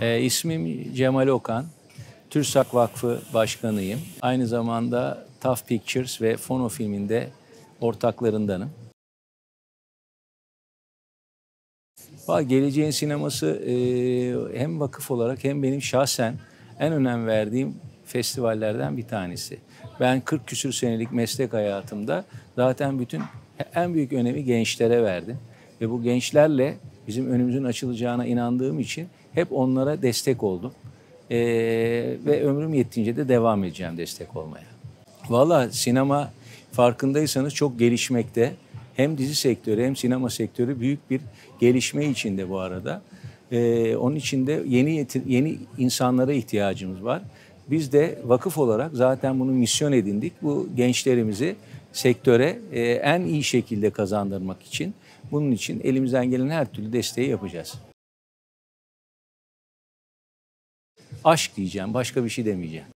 E, ismim Cemal Okan. TÜRSAK Vakfı Başkanıyım. Aynı zamanda TAF Pictures ve Fono filminde ortaklarındanım. Geleceğin sineması e, hem vakıf olarak hem benim şahsen en önem verdiğim festivallerden bir tanesi. Ben 40 küsür senelik meslek hayatımda zaten bütün en büyük önemi gençlere verdim. Ve bu gençlerle bizim önümüzün açılacağına inandığım için hep onlara destek oldum. E, ve ömrüm yettiğince de devam edeceğim destek olmaya. Valla sinema farkındaysanız çok gelişmekte. Hem dizi sektörü hem sinema sektörü büyük bir gelişme içinde bu arada. Ee, onun için de yeni yetir- yeni insanlara ihtiyacımız var. Biz de vakıf olarak zaten bunu misyon edindik. Bu gençlerimizi sektöre e, en iyi şekilde kazandırmak için bunun için elimizden gelen her türlü desteği yapacağız. Aşk diyeceğim, başka bir şey demeyeceğim.